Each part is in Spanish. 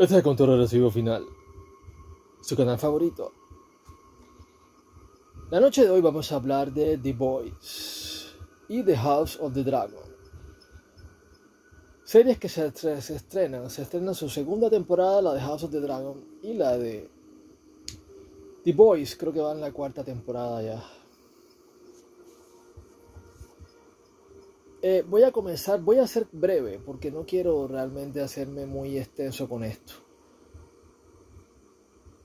Este es el control recibo final. Su canal favorito. La noche de hoy vamos a hablar de The Boys y The House of the Dragon. Series que se, se estrenan. Se estrena su segunda temporada, la de House of the Dragon, y la de The Boys, creo que va en la cuarta temporada ya. Eh, voy a comenzar, voy a ser breve porque no quiero realmente hacerme muy extenso con esto.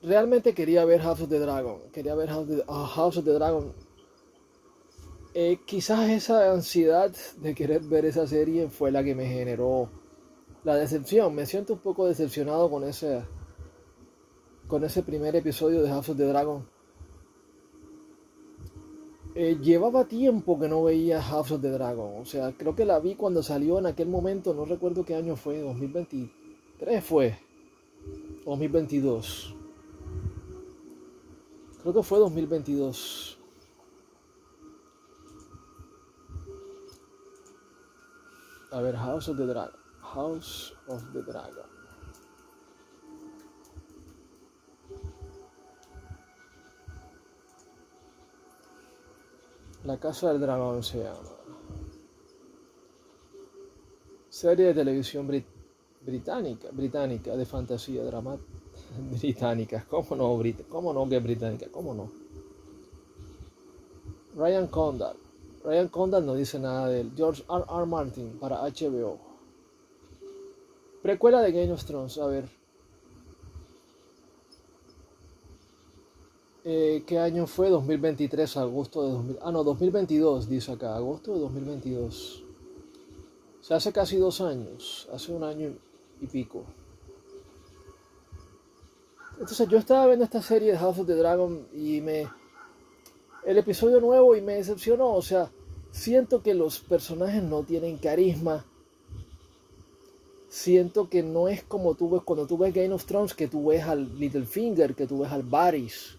Realmente quería ver House of the Dragon, quería ver House, of the, ah, Dragon. Eh, quizás esa ansiedad de querer ver esa serie fue la que me generó la decepción. Me siento un poco decepcionado con ese, con ese primer episodio de House of the Dragon eh, llevaba tiempo que no veía House of the Dragon. O sea, creo que la vi cuando salió en aquel momento. No recuerdo qué año fue. 2023 fue. 2022. Creo que fue 2022. A ver, House of the Dragon. House of the Dragon. La Casa del Dragón se llama. Serie de televisión británica, británica, de fantasía, dramática. Británica, ¿cómo no? ¿Cómo no que británica? ¿Cómo no? Ryan Condal. Ryan Condal no dice nada de él. George R. R. Martin para HBO. Precuela de Game of Thrones. A ver. Eh, ¿Qué año fue? 2023, agosto de 2000. Ah, no, 2022, dice acá, agosto de 2022. O sea, hace casi dos años, hace un año y pico. Entonces yo estaba viendo esta serie de House of the Dragon y me... El episodio nuevo y me decepcionó, o sea, siento que los personajes no tienen carisma. Siento que no es como tú ves cuando tú ves Game of Thrones, que tú ves al Littlefinger, que tú ves al Varys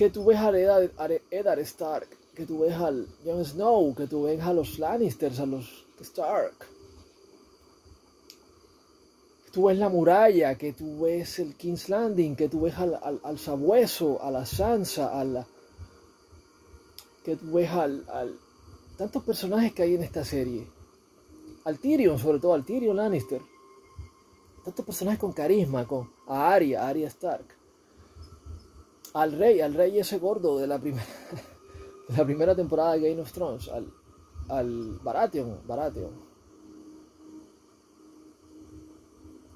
que tú ves a Eddard Stark, que tú ves al Jon Snow, que tú ves a los Lannisters, a los Stark. Que tú ves la muralla, que tú ves el King's Landing, que tú ves al, al, Sabueso, a la Sansa, a la... que tú ves al, al... Tantos personajes que hay en esta serie. Al Tyrion, sobre todo al Tyrion Lannister. Tantos personajes con carisma, con a Arya, Arya Stark al rey, al rey ese gordo de la primera, la primera temporada de Game of Thrones, al, al Baratheon, Baratheon.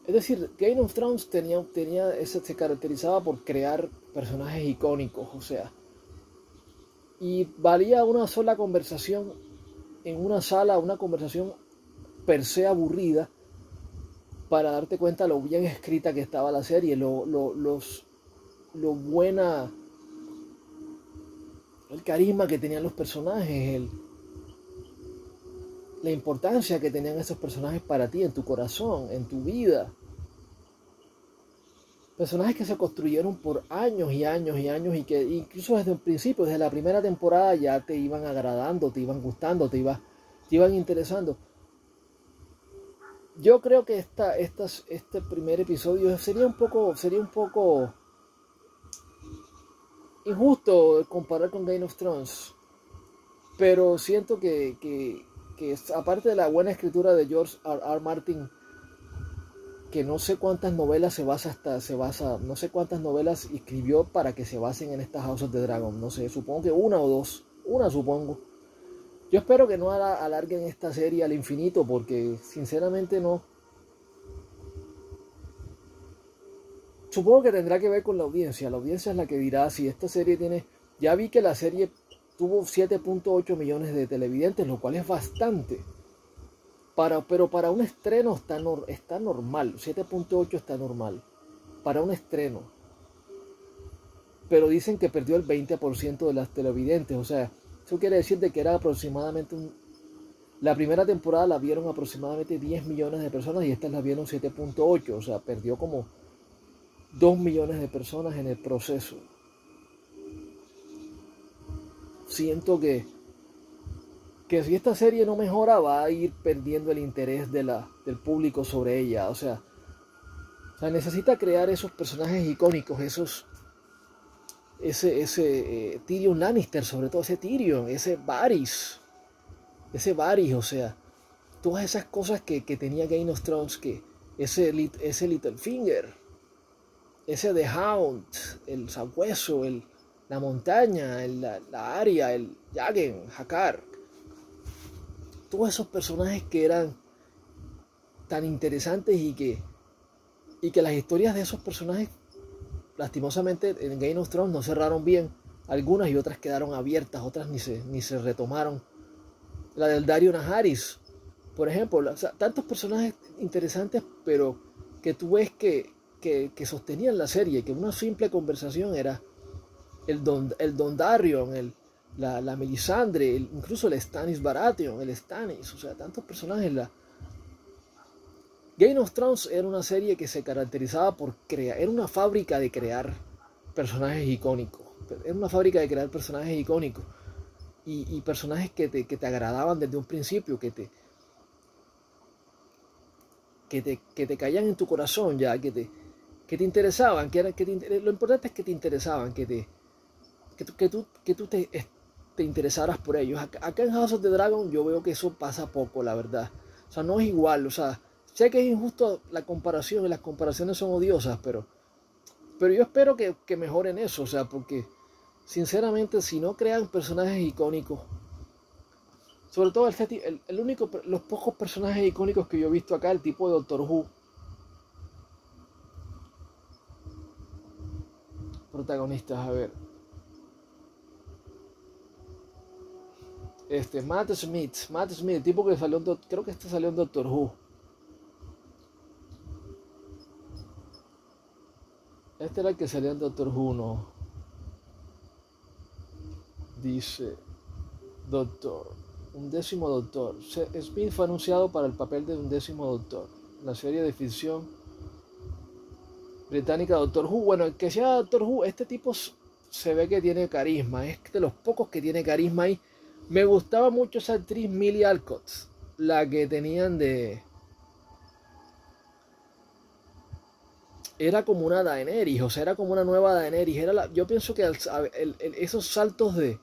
Es decir, Game of Thrones tenía, tenía, se caracterizaba por crear personajes icónicos, o sea, y valía una sola conversación en una sala, una conversación per se aburrida, para darte cuenta lo bien escrita que estaba la serie, los, lo buena, el carisma que tenían los personajes, el, la importancia que tenían esos personajes para ti, en tu corazón, en tu vida. Personajes que se construyeron por años y años y años y que incluso desde el principio, desde la primera temporada ya te iban agradando, te iban gustando, te, iba, te iban interesando. Yo creo que esta, este primer episodio sería un poco, sería un poco injusto comparar con Game of Thrones, pero siento que, que, aparte de la buena escritura de George R. R. Martin, que no sé cuántas novelas se basa hasta se basa, no sé cuántas novelas escribió para que se basen en estas House of the Dragon, no sé, supongo que una o dos, una supongo. Yo espero que no alarguen esta serie al infinito porque sinceramente no, Supongo que tendrá que ver con la audiencia. La audiencia es la que dirá si esta serie tiene... Ya vi que la serie tuvo 7.8 millones de televidentes, lo cual es bastante. Para, pero para un estreno está, está normal. 7.8 está normal. Para un estreno. Pero dicen que perdió el 20% de las televidentes. O sea, eso quiere decir de que era aproximadamente un... La primera temporada la vieron aproximadamente 10 millones de personas y esta la vieron 7.8. O sea, perdió como dos millones de personas en el proceso. Siento que que si esta serie no mejora va a ir perdiendo el interés de la, del público sobre ella. O sea, necesita crear esos personajes icónicos, esos ese, ese eh, Tyrion Lannister, sobre todo ese Tyrion, ese Varys, ese Varys, o sea, todas esas cosas que, tenía Game of Thrones, que ese, ese Littlefinger, ese The Hound, el Sabueso, el, la montaña, el, la, la Aria, el Jagen, Hakar, todos esos personajes que eran tan interesantes y que, y que las historias de esos personajes lastimosamente en Game of Thrones no cerraron bien algunas y otras quedaron abiertas, otras ni se, ni se retomaron. La del Dario Naharis, por ejemplo, tantos personajes interesantes, pero que tú ves que, que, sostenían la serie, que una simple conversación era el Don, el don Darion, el, la, la Melisandre, incluso el Stannis Baratheon, el Stannis, o sea, tantos personajes. La, Game of Thrones era una serie que se caracterizaba por crear, era una fábrica de crear personajes icónicos, era una fábrica de crear personajes icónicos y, personajes que te, que te, agradaban desde un principio, que te, que te, que te caían en tu corazón ya, que te, que te interesaban, que, era, que lo importante es que te interesaban, que, te, que, tú, que tú, que te, te interesaras por ellos. Acá, en House of the Dragon yo veo que eso pasa poco, la verdad. O sea, no es igual, o sea, Sé que es injusto la comparación y las comparaciones son odiosas, pero, pero yo espero que, mejoren eso, o sea, porque sinceramente si no crean personajes icónicos, sobre todo el, el, único, los pocos personajes icónicos que yo he visto acá, el tipo de Doctor Who, protagonistas, a ver. Este, Matt Smith, Matt Smith, el tipo que salió, creo que este salió en Doctor Who. Este era el que salía en Doctor Who, Dice, Doctor, un décimo Doctor. Smith fue anunciado para el papel de un décimo Doctor. La serie de ficción británica Doctor Who. Bueno, el que sea Doctor Who, este tipo se ve que tiene carisma. Es de los pocos que tiene carisma ahí. Me gustaba mucho esa actriz Millie Alcott, la que tenían de era como una Daenerys, o sea, era como una nueva Daenerys. Era la, yo pienso que esos saltos de,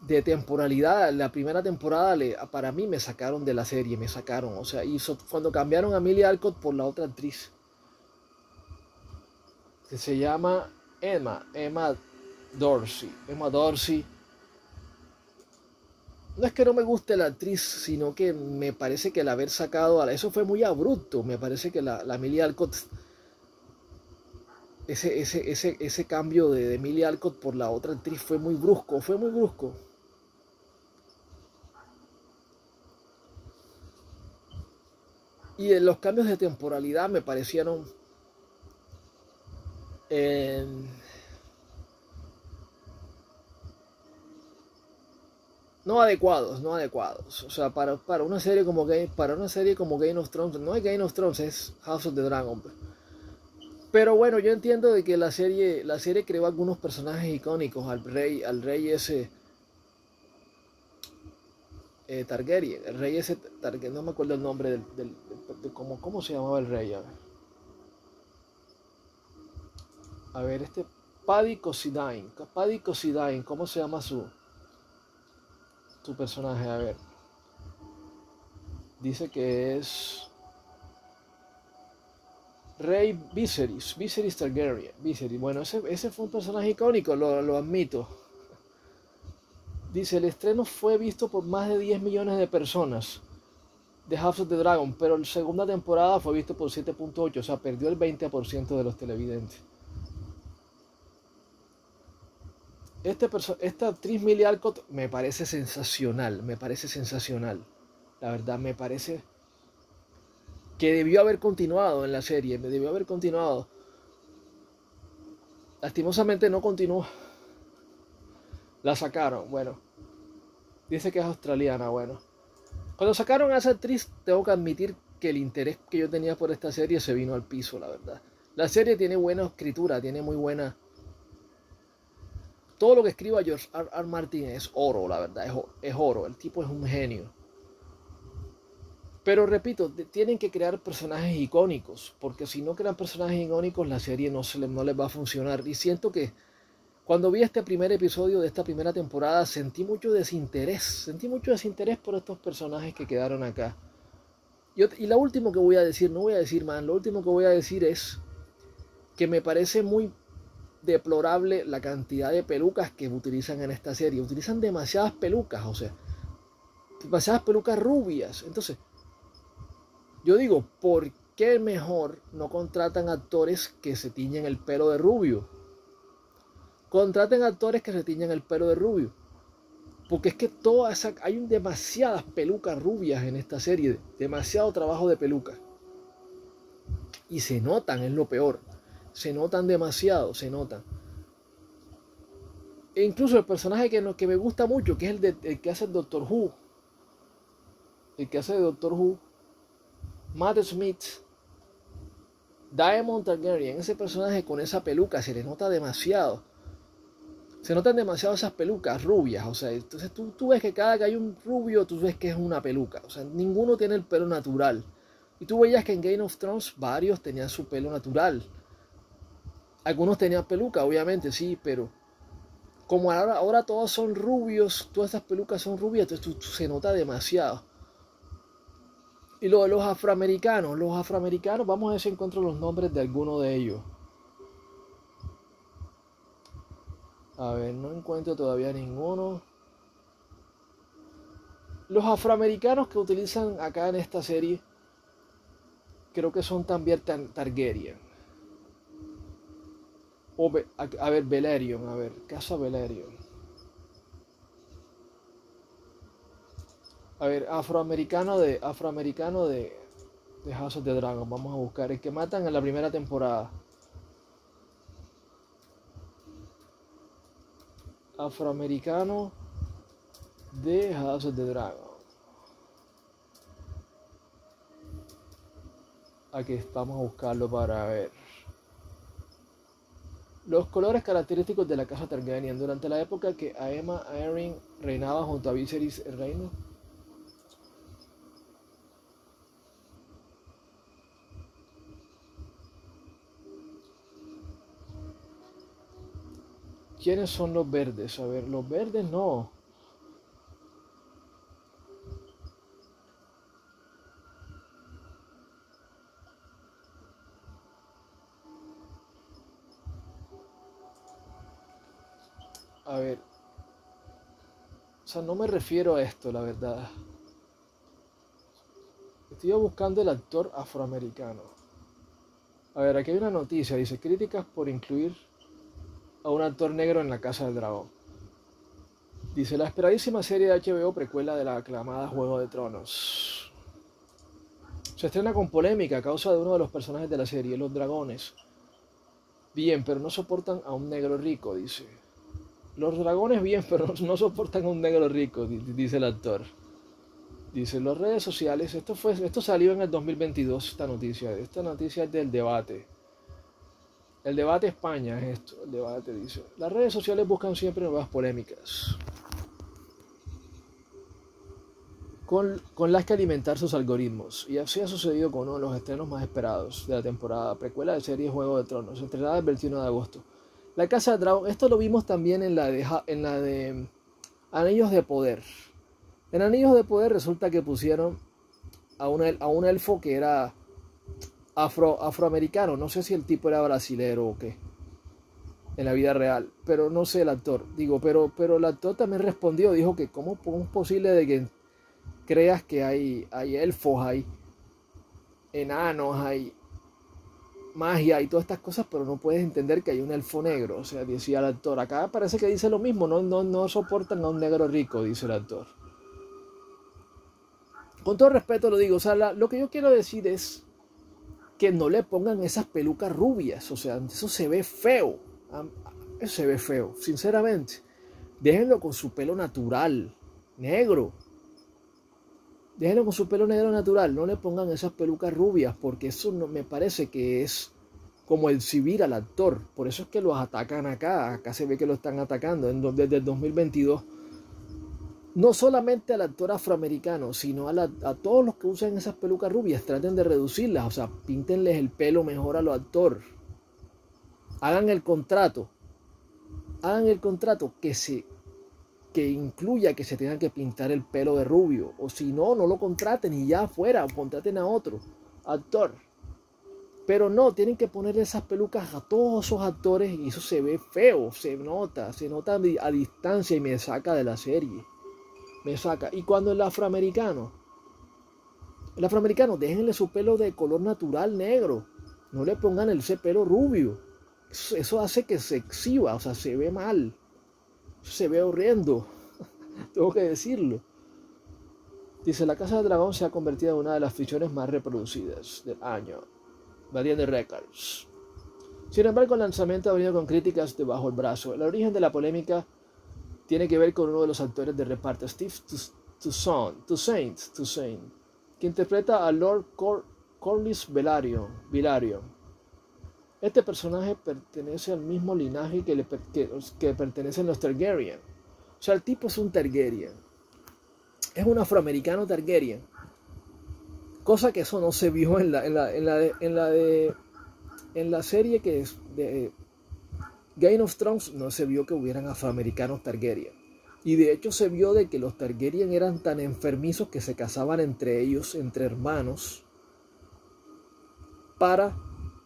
de temporalidad, la primera temporada para mí me sacaron de la serie, me sacaron, o sea, y cuando cambiaron a Millie Alcott por la otra actriz, que se llama Emma, Emma Dorsey, Emma Dorsey. No es que no me guste la actriz, sino que me parece que el haber sacado a eso fue muy abrupto. Me parece que la, la Millie Alcott ese, ese, ese, ese cambio de, Emilia Alcott por la otra actriz fue muy brusco, fue muy brusco. Y los cambios de temporalidad me parecieron no adecuados, no adecuados. O sea, para, para, una serie como Game, para una serie como Game of Thrones, no es Game of Thrones, es House of the Dragon. Pues. Pero bueno, yo entiendo de que la serie, la serie creó algunos personajes icónicos, al rey, al rey ese eh, Targaryen, el rey ese Targaryen, no me acuerdo el nombre del, de cómo, cómo se llamaba el rey. A ver, este Paddy Cosidain, Paddy Cosidain, ¿cómo se llama su, su personaje? A ver. Dice que es Rey Viserys, Viserys Targaryen, Viserys. Bueno, ese, fue un personaje icónico, lo, admito. Dice, el estreno fue visto por más de 10 millones de personas de House of the Dragon, pero la segunda temporada fue visto por 7.8, o sea, perdió el 20% de los televidentes. Este esta actriz Millie Alcott me parece sensacional, me parece sensacional. La verdad, me parece que debió haber continuado en la serie, debió haber continuado. Lastimosamente no continuó. La sacaron, bueno. Dice que es australiana, bueno. Cuando sacaron a esa actriz, tengo que admitir que el interés que yo tenía por esta serie se vino al piso, la verdad. La serie tiene buena escritura, tiene muy buena... todo lo que escriba George R. R. Martin es oro, la verdad, es, oro. El tipo es un genio. Pero repito, tienen que crear personajes icónicos, porque si no crean personajes icónicos, la serie no, se no les va a funcionar. Y siento que cuando vi este primer episodio de esta primera temporada, sentí mucho desinterés, sentí mucho desinterés por estos personajes que quedaron acá. Y, y lo último que voy a decir, no voy a decir más, lo último que voy a decir es que me parece muy deplorable la cantidad de pelucas que utilizan en esta serie. Utilizan demasiadas pelucas, o sea, demasiadas pelucas rubias. Entonces, yo digo, ¿por qué mejor no contratan actores que se tiñen el pelo de rubio? Contraten actores que se tiñen el pelo de rubio. Porque es que toda esa, hay demasiadas pelucas rubias en esta serie, demasiado trabajo de peluca. Y se notan, es lo peor. Se notan demasiado, se notan. E incluso el personaje que, que me gusta mucho, que es el, el que hace el Doctor Who. El que hace el Doctor Who Matt Smith, Diamond Targaryen, ese personaje con esa peluca se le nota demasiado. Se notan demasiado esas pelucas rubias, o sea, entonces tú, tú ves que cada que hay un rubio, tú ves que es una peluca, o sea, ninguno tiene el pelo natural. Y tú veías que en Game of Thrones varios tenían su pelo natural. Algunos tenían peluca, obviamente, sí, pero como ahora, ahora todos son rubios, todas estas pelucas son rubias, entonces se nota demasiado. Y lo de los afroamericanos, los afroamericanos, vamos a ver si encuentro los nombres de alguno de ellos. A ver, no encuentro todavía ninguno. Los afroamericanos que utilizan acá en esta serie, creo que son también Targaryen. A, ver, Belerion, a ver, Casa Belerion. A ver, afroamericano de afroamericano de, de House of the Dragon. Vamos a buscar el que matan en la primera temporada. Afroamericano de House of the Dragon. Aquí vamos a buscarlo para ver. Los colores característicos de la casa Targaryen durante la época que Aemma Arryn reinaba junto a Viserys el reino ¿Quiénes son los verdes? A ver, los verdes no. Sea, no me refiero a esto, la verdad. Estoy buscando el actor afroamericano. A ver, aquí hay una noticia. Dice críticas por incluir a un actor negro en la Casa del Dragón. Dice, la esperadísima serie de HBO precuela de la aclamada Juego de Tronos. Se estrena con polémica a causa de uno de los personajes de la serie, los dragones. Bien, pero no soportan a un negro rico, dice. Los dragones bien, pero no soportan un negro rico, dice el actor. Dice, las redes sociales, esto, fue, esto salió en el 2022, esta noticia. Esta noticia es del debate. El debate España es esto, el debate dice. Las redes sociales buscan siempre nuevas polémicas. Con, las que alimentar sus algoritmos. Y así ha sucedido con uno de los estrenos más esperados de la temporada, precuela de serie Juego de Tronos, estrenada el 21 de agosto. La Casa de Dragón, esto lo vimos también en la de, en la de Anillos de Poder. En Anillos de Poder resulta que pusieron a a un elfo que era afro, afroamericano. No sé si el tipo era brasilero o qué. En la vida real. Pero no sé el actor. Digo, pero, pero el actor también respondió. Dijo que cómo, es posible de que creas que hay, hay elfos, hay enanos, hay magia y todas estas cosas, pero no puedes entender que hay un elfo negro. O sea, decía el actor. Acá parece que dice lo mismo. No, no, no soportan a un negro rico, dice el actor. Con todo respeto lo digo. O sea, lo que yo quiero decir es que no le pongan esas pelucas rubias. O sea, eso se ve feo. Eso se ve feo, sinceramente. Déjenlo con su pelo natural, negro. Déjenlo con su pelo negro natural. No le pongan esas pelucas rubias porque eso no me parece que es como exhibir al actor. Por eso es que los atacan acá. Acá se ve que lo están atacando en, desde el 2022. No solamente al actor afroamericano, sino a, a, todos los que usan esas pelucas rubias. Traten de reducirlas. O sea, píntenles el pelo mejor a los actores. Hagan el contrato. Hagan el contrato que se que incluya que se tengan que pintar el pelo de rubio. O si no, no lo contraten y ya fuera, contraten a otro actor. Pero no, tienen que poner esas pelucas a todos esos actores y eso se ve feo, se nota, se nota a distancia y me saca de la serie. Me saca. Y cuando el afroamericano, el afroamericano, déjenle su pelo de color natural negro. No le pongan ese pelo rubio. Eso hace que se exhiba, o sea, se ve mal. Se ve horrendo. Tengo que decirlo. Dice, La Casa del Dragón se ha convertido en una de las ficciones más reproducidas del año. de Records. Sin embargo, el lanzamiento ha venido con críticas debajo el brazo. El origen de la polémica tiene que ver con uno de los actores de reparto, Steve Toussaint, Toussaint, Toussaint que interpreta a Lord Corlys Velaryon, Este personaje pertenece al mismo linaje que, le, que, que pertenecen los Targaryen. O sea, el tipo es un Targaryen es un afroamericano Targaryen. Cosa que eso no se vio en la, en la, en la, en la, de, en la serie que es de Game of Thrones, no se vio que hubieran afroamericanos Targaryen. Y de hecho se vio de que los Targaryen eran tan enfermizos que se casaban entre ellos, entre hermanos, para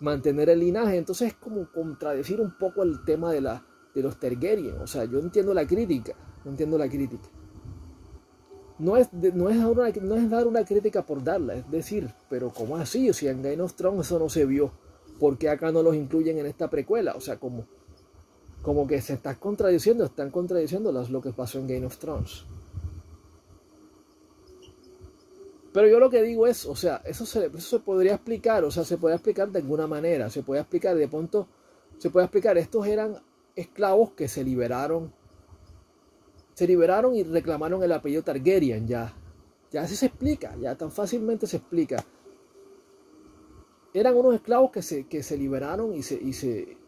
mantener el linaje. Entonces es como contradecir un poco el tema de, la, de los Targaryen. O sea, yo entiendo la crítica, no entiendo la crítica no es, no, es dar una, no es dar una crítica por darla, es decir, pero ¿cómo así? O sea, en Game of Thrones eso no se vio. ¿Por qué acá no los incluyen en esta precuela? O sea, como, como que se están contradiciendo, están contradiciendo lo que pasó en Game of Thrones. Pero yo lo que digo es, o sea, eso se, eso se podría explicar, o sea, se puede explicar de alguna manera, se puede explicar, de pronto, se puede explicar, estos eran esclavos que se liberaron se liberaron y reclamaron el apellido Targaryen ya. Ya así se explica, ya tan fácilmente se explica. Eran unos esclavos que se, que se liberaron y se, y se,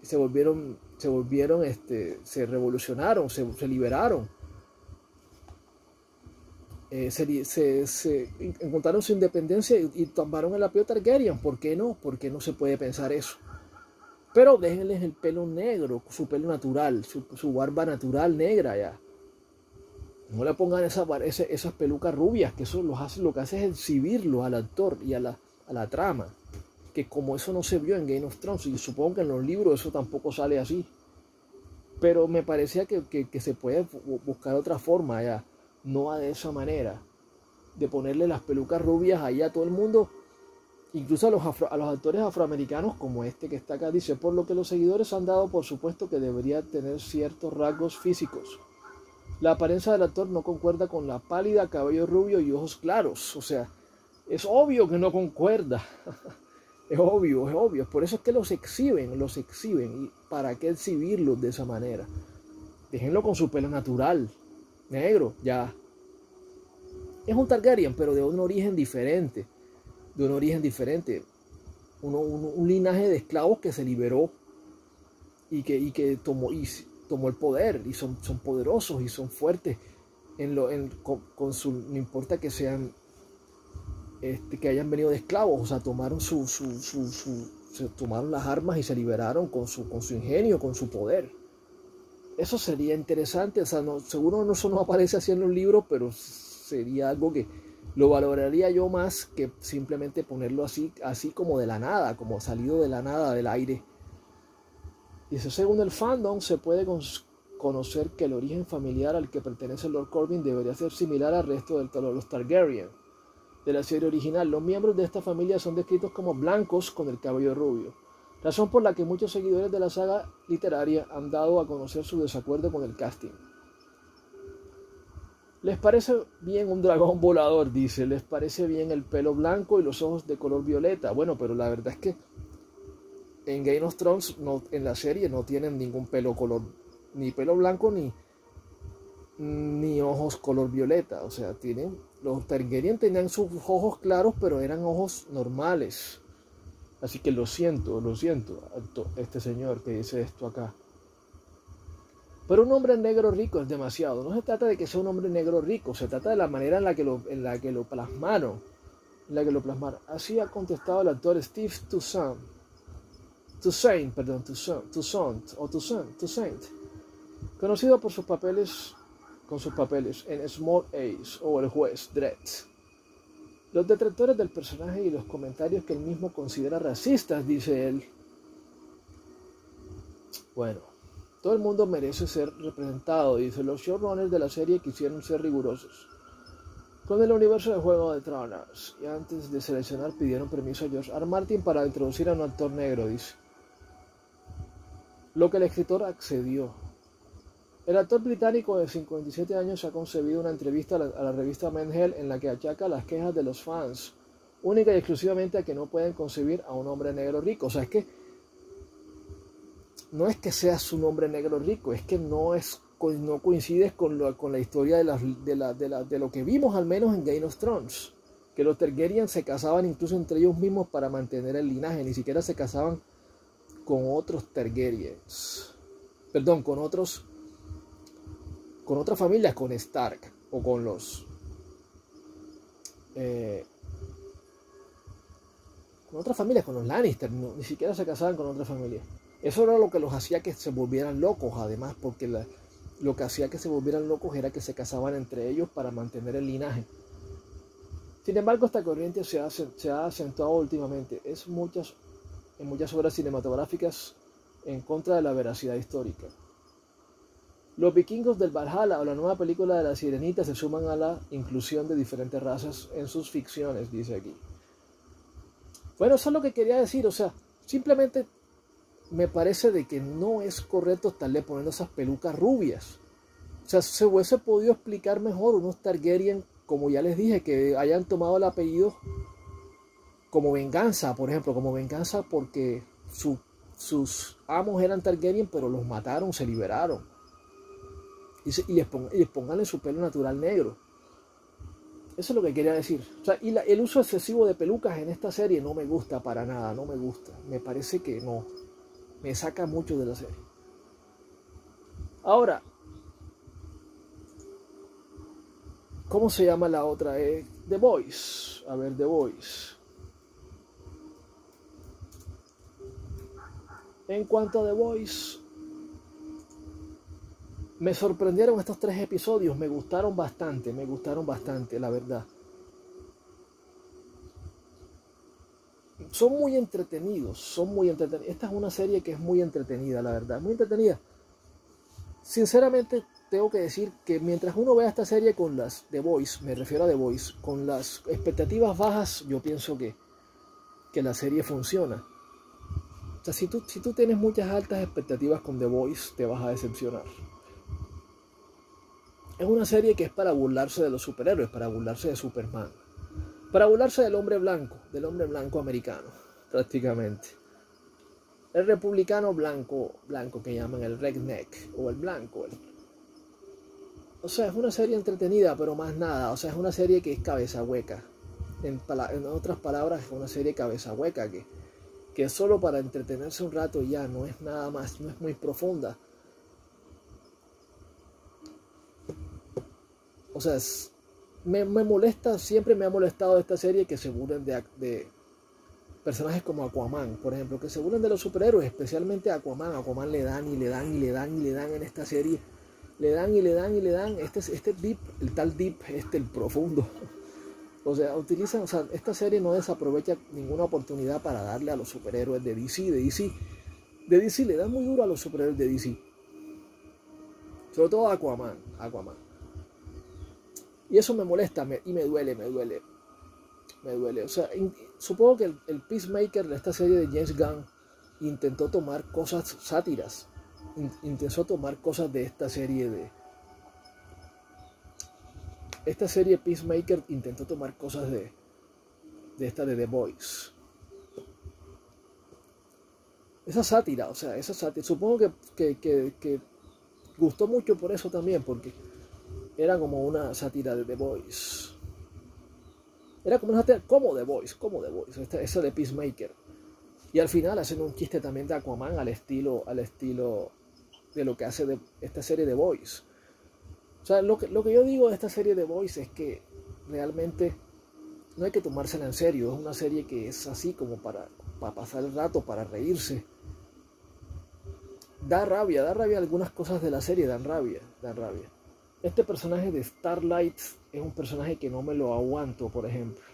se volvieron, se volvieron, este, se revolucionaron, se, se liberaron. Eh, se, se, encontraron su independencia y, tomaron el apellido Targaryen. ¿Por qué no? ¿Por qué no se puede pensar eso? Pero déjenles el pelo negro, su pelo natural, su, su barba natural negra ya. No le pongan esa, esas pelucas rubias, que eso hace, lo que hace es exhibirlo al actor y a la, a la trama. Que como eso no se vio en Game of Thrones, y supongo que en los libros eso tampoco sale así. Pero me parecía que, se puede buscar otra forma ya, no de esa manera. De ponerle las pelucas rubias ahí a todo el mundo, incluso a los, a los actores afroamericanos como este que está acá, dice, por lo que los seguidores han dado por supuesto que debería tener ciertos rasgos físicos la apariencia del actor no concuerda con la pálida, cabello rubio y ojos claros. O sea, es obvio que no concuerda. es obvio, es obvio. Por eso es que los exhiben, los exhiben. ¿Y para qué exhibirlos de esa manera? Déjenlo con su pelo natural, negro, ya. Es un Targaryen, pero de un origen diferente. De un origen diferente. un, linaje de esclavos que se liberó y que, y que tomó, y, tomó el poder y son, son poderosos y son fuertes en lo, en, con, su, no importa que sean, este, que hayan venido de esclavos, o sea, tomaron su, su, su, tomaron las armas y se liberaron con su, con su ingenio, con su poder. Eso sería interesante, o sea, seguro no, eso no aparece así en los libros, pero sería algo que lo valoraría yo más que simplemente ponerlo así, así como de la nada, como salido de la nada del aire Dice, según el fandom se puede conocer que el origen familiar al que pertenece Lord Corbin debería ser similar al resto de los Targaryen. De la serie original, los miembros de esta familia son descritos como blancos con el cabello rubio, razón por la que muchos seguidores de la saga literaria han dado a conocer su desacuerdo con el casting. ¿Les parece bien un dragón volador? Dice, ¿les parece bien el pelo blanco y los ojos de color violeta? Bueno, pero la verdad es que en Game of Thrones, no, en la serie, no tienen ningún pelo color, ni pelo blanco, ni, ni ojos color violeta. O sea, tienen, los Targaryen tenían sus ojos claros, pero eran ojos normales. Así que lo siento, lo siento, este señor que dice esto acá. Pero un hombre negro rico es demasiado. No se trata de que sea un hombre negro rico, se trata de la manera en la que lo, en la que lo plasmaron. En la que lo plasmaron. Así ha contestado el actor Steve Toussaint. Toussaint, perdón, Toussaint, Toussaint o Toussaint, Toussaint. Conocido por sus papeles, con sus papeles en Small Ace o El Juez Dredd. Los detractores del personaje y los comentarios que él mismo considera racistas, dice él. Bueno, todo el mundo merece ser representado, dice. Los showrunners de la serie quisieron ser rigurosos con el universo de Juego de Tronos y antes de seleccionar pidieron permiso a George R. Martin para introducir a un actor negro, dice. Lo que el escritor accedió. El actor británico de 57 años ha concebido una entrevista a la, revista Men Health en la que achaca las quejas de los fans, única y exclusivamente a que no pueden concebir a un hombre negro rico. O sea, es que no es que seas un hombre negro rico, es que no, es, no coincides con, con la historia de, de, de, lo que vimos al menos en Game of Thrones. Que los Targaryen se casaban incluso entre ellos mismos para mantener el linaje, ni siquiera se casaban con otros Targaryens. Perdón, con otros. Con otras familias, con Stark o con los. Eh, con otras familias, con los Lannister, ni siquiera se casaban con otras familias. Eso era lo que los hacía que se volvieran locos, además, porque lo que hacía que se volvieran locos era que se casaban entre ellos para mantener el linaje. Sin embargo, esta corriente se ha, se ha acentuado últimamente. Es muchas, en muchas obras cinematográficas en contra de la veracidad histórica. Los vikingos del Valhalla o la nueva película de la Sirenita se suman a la inclusión de diferentes razas en sus ficciones, dice aquí. Bueno, eso es lo que quería decir, o sea, simplemente me parece de que no es correcto estarle poniendo esas pelucas rubias. O sea, se hubiese podido explicar mejor unos Targaryen, como ya les dije, que hayan tomado el apellido como venganza, por ejemplo, como venganza porque sus amos eran Targaryen, pero los mataron, se liberaron. Y, les, pongan, en su pelo natural negro. Eso es lo que quería decir. Y el uso excesivo de pelucas en esta serie no me gusta para nada, no me gusta. Me parece que no me saca mucho de la serie. Ahora, ¿cómo se llama la otra? Eh, The Voice. A ver, The Voice. En cuanto a The Voice, me sorprendieron estos tres episodios, me gustaron bastante, me gustaron bastante, la verdad. son muy entretenidos, son muy entretenidos. Esta es una serie que es muy entretenida, la verdad, muy entretenida. Sinceramente, tengo que decir que mientras uno vea esta serie con las The Voice, me refiero a The Voice, con las expectativas bajas, yo pienso que, que la serie funciona. O sea, si tú, si tú tienes muchas altas expectativas con The Voice, te vas a decepcionar. Es una serie que es para burlarse de los superhéroes, para burlarse de Superman para burlarse del hombre blanco, del hombre blanco americano, prácticamente. El republicano blanco, blanco que llaman el redneck o el blanco. O sea, es una serie entretenida, pero más nada. O sea, es una serie que es cabeza hueca. En, otras palabras, es una serie cabeza hueca que, que es solo para entretenerse un rato y ya, no es nada más, no es muy profunda. O sea, es, me, molesta, siempre me ha molestado de esta serie que se burlen de, de, personajes como Aquaman, por ejemplo, que se burlen de los superhéroes, especialmente Aquaman. Aquaman le dan y le dan y le dan y le dan en esta serie. Le dan y le dan y le dan. Este, este deep, el tal deep, este el profundo. O sea, utilizan, o sea, esta serie no desaprovecha ninguna oportunidad para darle a los superhéroes de DC, de DC. De DC le dan muy duro a los superhéroes de DC. Sobre todo Aquaman, Aquaman. Y eso me molesta y me duele, me duele. Me duele. O sea, supongo que el, Peacemaker de esta serie de James Gunn intentó tomar cosas sátiras. intentó tomar cosas de esta serie de. Esta serie Peacemaker intentó tomar cosas de, de esta de The Boys. Esa sátira, o sea, esa sátira. Supongo que, que gustó mucho por eso también, porque era como una sátira de The Voice. Era como una sátira como The Voice, como The Voice, esa de Peacemaker. Y al final hacen un chiste también de Aquaman al estilo, al estilo de lo que hace esta serie de Boys. O sea, lo que, lo que yo digo de esta serie de Boys es que realmente no hay que tomársela en serio. Es una serie que es así como para, para pasar el rato, para reírse. Da rabia, da rabia algunas cosas de la serie, dan rabia, dan rabia. Este personaje de Starlight es un personaje que no me lo aguanto, por ejemplo.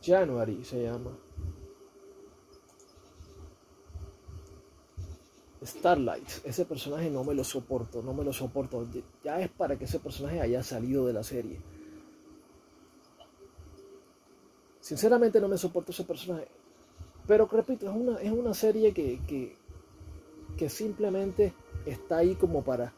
January se llama. Starlight, ese personaje no me lo soporto, no me lo soporto. Ya es para que ese personaje haya salido de la serie. Sinceramente no me soporto ese personaje. Pero repito, es una, es una serie que, que, que simplemente está ahí como para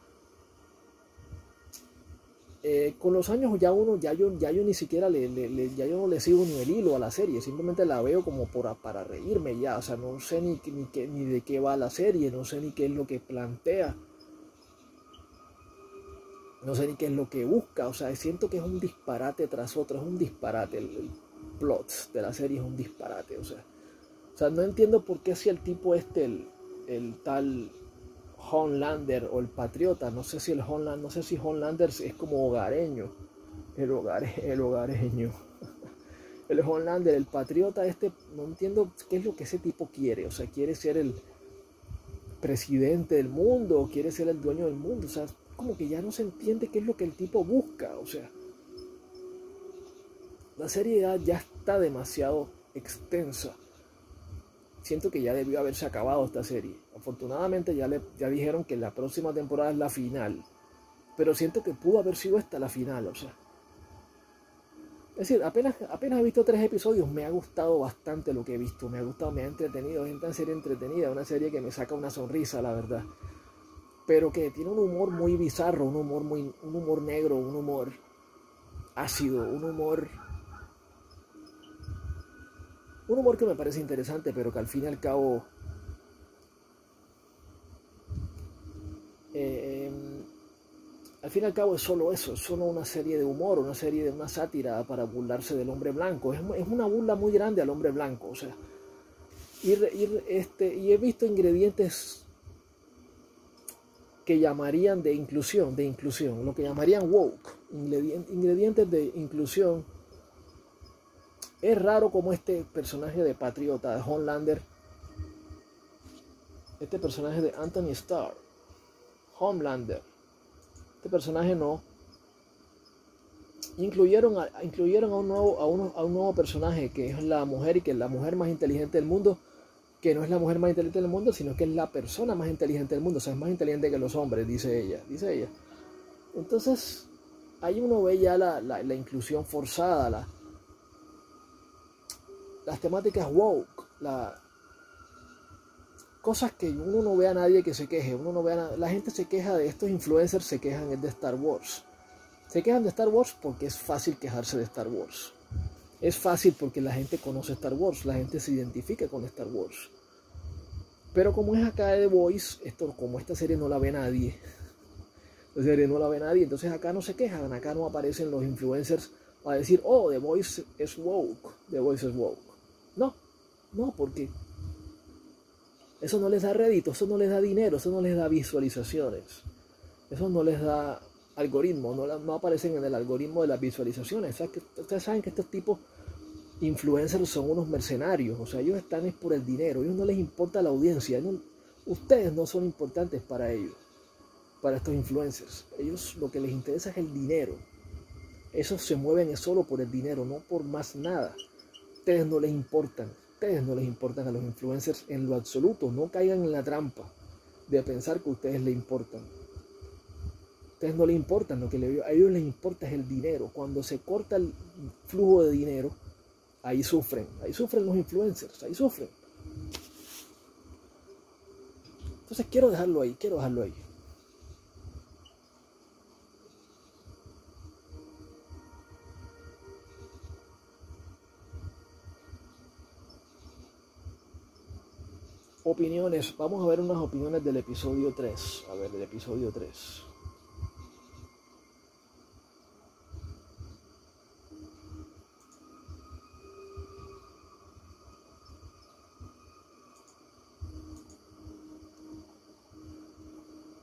eh, con los años ya uno, ya yo, ya yo ni siquiera le, ya yo no le sigo ni el hilo a la serie, simplemente la veo como por, para reírme ya, o sea, no sé ni, ni, ni de qué va la serie, no sé ni qué es lo que plantea, no sé ni qué es lo que busca, o sea, siento que es un disparate tras otro, es un disparate, el, plot de la serie es un disparate, o sea, o sea, no entiendo por qué si el tipo este, el, el tal Homelander o el Patriota, no sé si el no sé si es como hogareño, el, hogar, el hogareño. El Homelander, el Patriota, este, no entiendo qué es lo que ese tipo quiere, o sea, quiere ser el presidente del mundo, quiere ser el dueño del mundo, o sea, como que ya no se entiende qué es lo que el tipo busca, o sea, la serie ya está demasiado extensa siento que ya debió haberse acabado esta serie. Afortunadamente ya, le, ya dijeron que la próxima temporada es la final. Pero siento que pudo haber sido esta la final, o sea. Es decir, apenas, apenas he visto tres episodios, me ha gustado bastante lo que he visto. Me ha gustado, me ha entretenido. Es una serie entretenida, una serie que me saca una sonrisa, la verdad. Pero que tiene un humor muy bizarro, un humor, muy, un humor negro, un humor ácido, un humor un humor que me parece interesante, pero que al fin y al cabo eh, em, al fin y al cabo es solo eso, es solo una serie de humor, una serie de una sátira para burlarse del hombre blanco. Es, una burla muy grande al hombre blanco, o sea. este, y he visto ingredientes que llamarían de inclusión, de inclusión, lo que llamarían woke, ingredientes de inclusión es raro como este personaje de Patriota, de Homelander, este personaje de Anthony Starr, Homelander, este personaje no. Incluyeron a, incluyeron a un, nuevo, a, a un nuevo personaje que es la mujer y que es la mujer más inteligente del mundo, que no es la mujer más inteligente del mundo, sino que es la persona más inteligente del mundo, o sea, es más inteligente que los hombres, dice ella, dice ella. Entonces, ahí uno ve ya la, la inclusión forzada, la, las temáticas woke, la, cosas que uno no ve a nadie que se queje, uno no ve a la gente se queja de estos influencers, se quejan de Star Wars. Se quejan de Star Wars porque es fácil quejarse de Star Wars. Es fácil porque la gente conoce Star Wars, la gente se identifica con Star Wars. Pero como es acá de The Voice, esto, como esta serie no la ve nadie, la serie no la ve nadie, entonces acá no se quejan, acá no aparecen los influencers a decir, oh, The Voice es woke, The Voice es woke. No, no, porque eso no les da rédito, eso no les da dinero, eso no les da visualizaciones, eso no les da algoritmo, no, aparecen en el algoritmo de las visualizaciones. ustedes saben que estos tipos influencers son unos mercenarios, o sea, ellos están es por el dinero, ellos no les importa la audiencia, ustedes no son importantes para ellos, para estos influencers. Ellos lo que les interesa es el dinero. Esos se mueven solo por el dinero, no por más nada ustedes no les importan, ustedes no les importan a los influencers en lo absoluto, no caigan en la trampa de pensar que ustedes les importan. Ustedes no les importan, lo que a ellos les importa es el dinero. Cuando se corta el flujo de dinero, ahí sufren, ahí sufren los influencers, ahí sufren. Entonces quiero dejarlo ahí, quiero dejarlo ahí. Opiniones, vamos a ver unas opiniones del episodio 3. A ver, del episodio 3.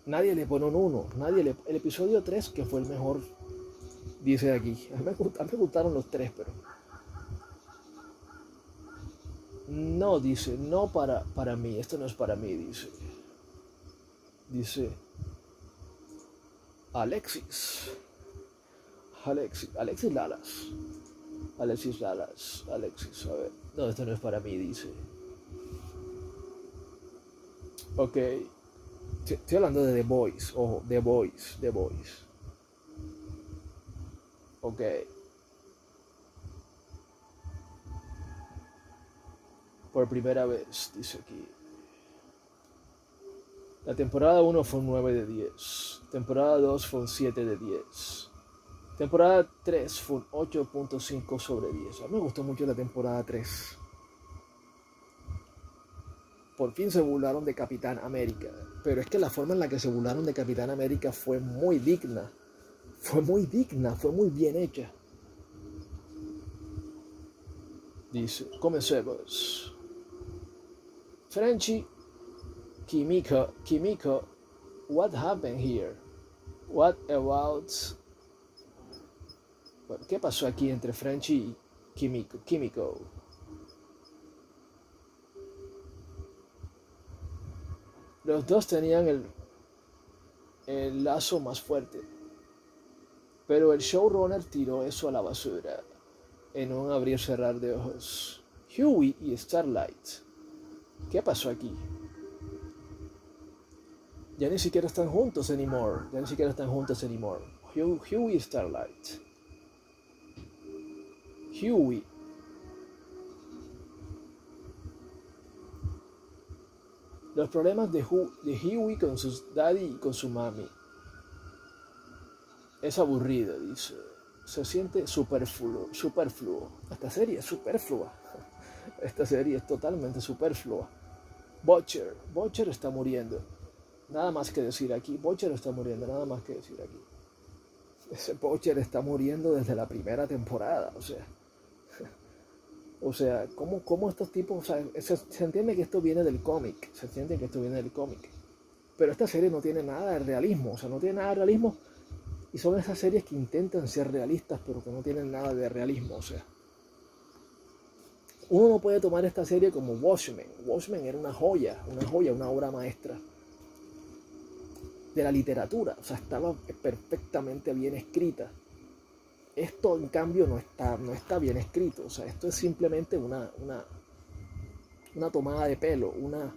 Nadie le pone un 1. Nadie le... El episodio 3, que fue el mejor, dice aquí. A mí me gustaron los tres, pero No, dice, no para, para mí, esto no es para mí, dice. Dice Alexis. Alexis, Alexis Lalas. Alexis Lalas. Alexis, a ver. No, esto no es para mí, dice. Ok. Estoy hablando de The Boys. Ojo, The Boys. The Boys. Ok. Por primera vez, dice aquí. La temporada 1 fue un 9 de 10. Temporada 2 fue un 7 de 10. Temporada 3 fue un 8.5 sobre 10. A mí me gustó mucho la temporada 3. Por fin se burlaron de Capitán América. Pero es que la forma en la que se burlaron de Capitán América fue muy digna. Fue muy digna, fue muy bien hecha. Dice, comencemos. Frenchy Kimiko, Kimiko, what happened here? What about... ¿Qué pasó aquí entre Frenchy y Kimiko? Kimiko? Los dos tenían el, el lazo más fuerte, pero el showrunner tiró eso a la basura en un abrir cerrar de ojos. Huey y Starlight. ¿Qué pasó aquí? ya ni siquiera están juntos anymore. Ya ni siquiera están juntos anymore. Huey Starlight. Huey. Los problemas de, Huey con su daddy y con su mami. Es aburrido, dice. Se siente superfluo, superfluo. Esta serie superflua. Esta serie es totalmente superflua. Butcher. Butcher está muriendo. Nada más que decir aquí. Bocher está muriendo, nada más que decir aquí. Ese Bocher está muriendo desde la primera temporada, o sea. O sea, ¿cómo, cómo estos tipos... se, entiende que esto viene del cómic, se entiende que esto viene del cómic. Pero esta serie no tiene nada de realismo, o sea, no tiene nada de realismo. Y son esas series que intentan ser realistas, pero que no tienen nada de realismo, o sea. Uno no puede tomar esta serie como Watchmen. Watchmen era una joya, una joya, una obra maestra de la literatura, o sea, estaba perfectamente bien escrita. Esto, en cambio, no está, no está bien escrito, o sea, esto es simplemente una, una, una tomada de pelo, una,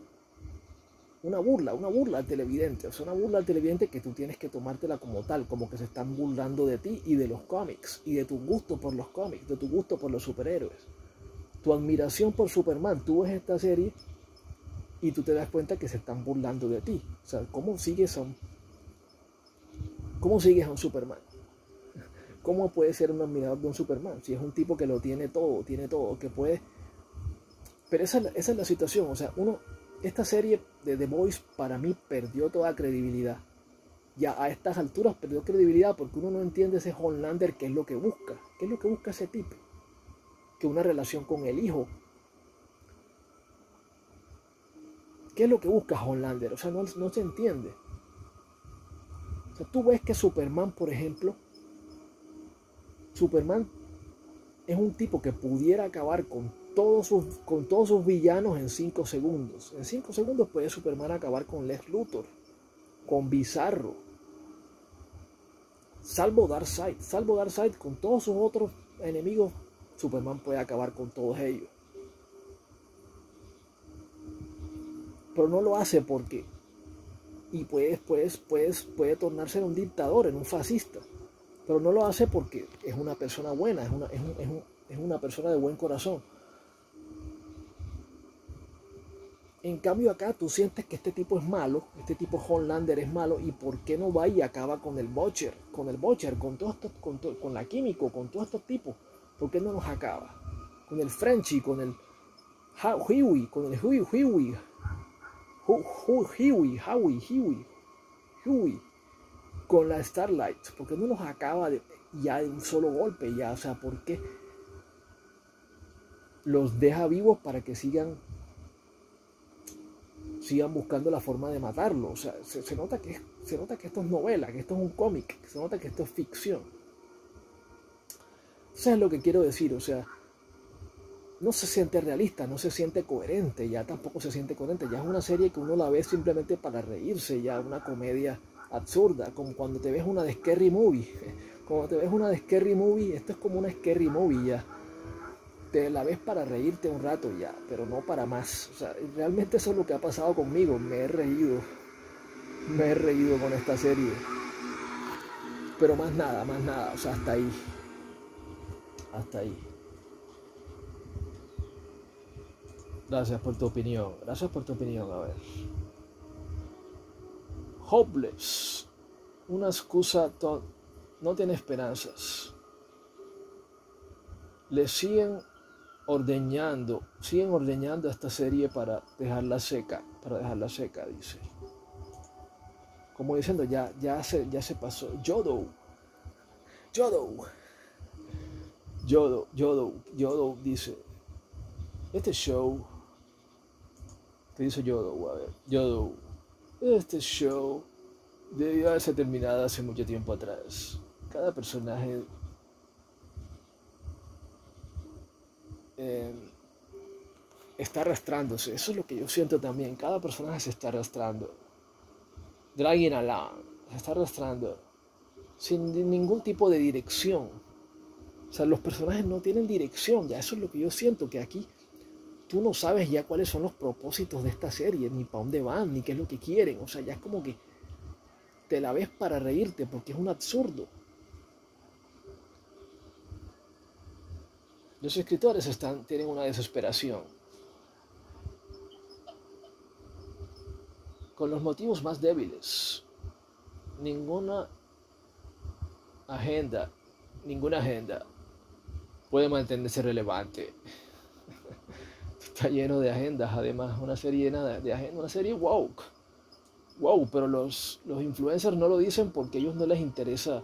una burla, una burla al televidente, o sea, una burla al televidente que tú tienes que tomártela como tal, como que se están burlando de ti y de los cómics, y de tu gusto por los cómics, de tu gusto por los superhéroes, tu admiración por Superman. Tú ves esta serie y tú te das cuenta que se están burlando de ti. O sea, ¿cómo sigues a un, cómo sigues a un Superman? ¿Cómo puede ser un admirador de un Superman? Si es un tipo que lo tiene todo, tiene todo, que puede... Pero esa, es la situación, o sea, uno, esta serie de The Voice para mí perdió toda credibilidad. Ya a estas alturas perdió credibilidad porque uno no entiende ese Homelander qué es lo que busca. ¿Qué es lo que busca ese tipo? Que una relación con el hijo, ¿Qué es lo que busca Homelander? O sea, no, se entiende. O sea, tú ves que Superman, por ejemplo, Superman es un tipo que pudiera acabar con todos sus, con todos sus villanos en 5 segundos. En 5 segundos puede Superman acabar con Lex Luthor, con Bizarro, salvo Darkseid. Salvo Darkseid con todos sus otros enemigos, Superman puede acabar con todos ellos. pero no lo hace porque y pues, pues, pues, puede tornarse en un dictador, en un fascista, pero no lo hace porque es una persona buena, es una, es, una persona de buen corazón. En cambio acá tú sientes que este tipo es malo, este tipo Homelander es malo, y por qué no va y acaba con el Butcher, con el Butcher, con todo esto, con, con la químico, con todos estos tipos, ¿por qué no nos acaba? Con el Frenchy, con el Huey, con el Huey, Huey, Huey, Huey, Huey, con la Starlight, porque no nos acaba de, ya de un solo golpe, ya, o sea, ¿por qué los deja vivos para que sigan sigan buscando la forma de matarlo. O sea, se, nota, que, se nota que esto es novela, que esto es un cómic, se nota que esto es ficción. Eso es lo que quiero decir, o sea, no se siente realista, no se siente coherente, ya tampoco se siente coherente, ya es una serie que uno la ve simplemente para reírse, ya una comedia absurda, como cuando te ves una de Scary Movie, como te ves una de Scary Movie, esto es como una Scary Movie ya, te la ves para reírte un rato ya, pero no para más, o sea, realmente eso es lo que ha pasado conmigo, me he reído, me he reído con esta serie, pero más nada, más nada, o sea, hasta ahí, hasta ahí. Gracias por tu opinión. Gracias por tu opinión. A ver. Hopeless. Una excusa no tiene esperanzas. Le siguen ordeñando, siguen ordeñando esta serie para dejarla seca, para dejarla seca, dice. Como diciendo, ya, ya, se, ya se pasó. Yodo. Yodo. Yodo, Yodo, Yodo dice, este show ¿Qué dice Yodo? A ver, Yodo. Este show debió haberse terminado hace mucho tiempo atrás. Cada personaje eh, está arrastrándose. Eso es lo que yo siento también. Cada personaje se está arrastrando. Dragging along. Se está arrastrando. Sin ningún tipo de dirección. O sea, los personajes no tienen dirección. Ya eso es lo que yo siento. Que aquí tú no sabes ya cuáles son los propósitos de esta serie, ni para dónde van, ni qué es lo que quieren. O sea, ya es como que te la ves para reírte porque es un absurdo. Los escritores están, tienen una desesperación. Con los motivos más débiles. Ninguna agenda, ninguna agenda puede mantenerse relevante está lleno de agendas, además, una serie llena de, agendas, una serie woke. Wow, pero los, los influencers no lo dicen porque ellos no les interesa.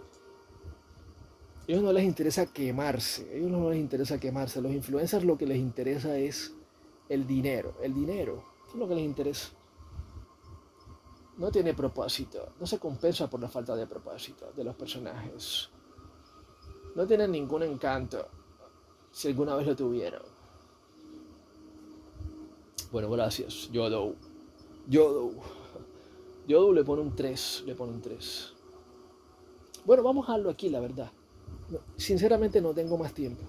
Ellos no les interesa quemarse, ellos no les interesa quemarse. Los influencers lo que les interesa es el dinero, el dinero, es lo que les interesa. No tiene propósito, no se compensa por la falta de propósito de los personajes. No tienen ningún encanto, si alguna vez lo tuvieron. Bueno, gracias. Yodo. Yodo. Yodo le pone un 3. Le pone un 3. Bueno, vamos a dejarlo aquí, la verdad. Sinceramente no tengo más tiempo.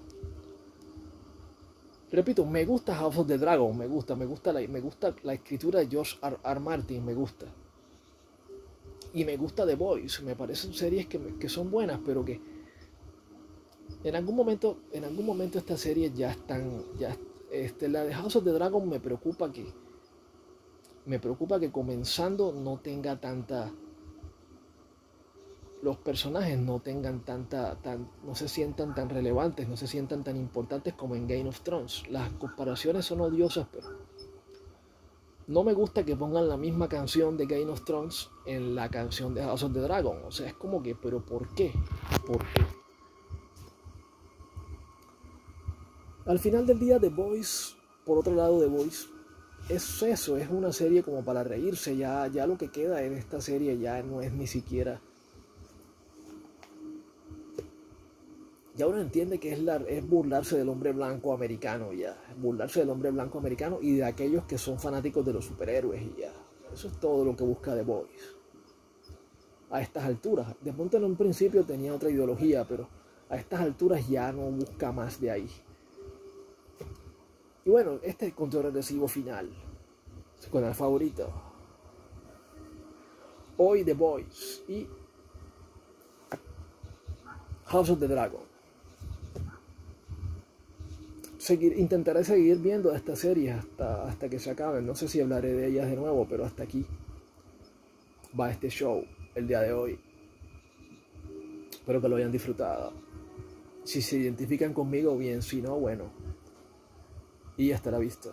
Repito, me gusta House of the Dragon, me gusta, me gusta la, me gusta la escritura de George R. Martin, me gusta. Y me gusta The Boys, me parecen series que, que son buenas, pero que en algún momento, en algún momento estas series ya están, ya, este, la de House of the Dragon me preocupa que me preocupa que comenzando no tenga tanta los personajes no tengan tanta tan, no se sientan tan relevantes, no se sientan tan importantes como en Game of Thrones. Las comparaciones son odiosas, pero no me gusta que pongan la misma canción de Game of Thrones en la canción de House of the Dragon. O sea, es como que, pero ¿por qué? ¿Por qué? Al final del día, The Voice, por otro lado, The Voice es eso, es una serie como para reírse. Ya, ya lo que queda en esta serie ya no es ni siquiera. Ya uno entiende que es, la, es burlarse del hombre blanco americano, ya. Burlarse del hombre blanco americano y de aquellos que son fanáticos de los superhéroes, ya. Eso es todo lo que busca The Voice. A estas alturas. De pronto en un principio tenía otra ideología, pero a estas alturas ya no busca más de ahí. Y bueno, este es el control regresivo final. Con el favorito. Hoy The Boys y House of the Dragon. Seguir, intentaré seguir viendo esta serie hasta, hasta que se acaben. No sé si hablaré de ellas de nuevo, pero hasta aquí va este show el día de hoy. Espero que lo hayan disfrutado. Si se identifican conmigo, bien. Si no, bueno y hasta la vista.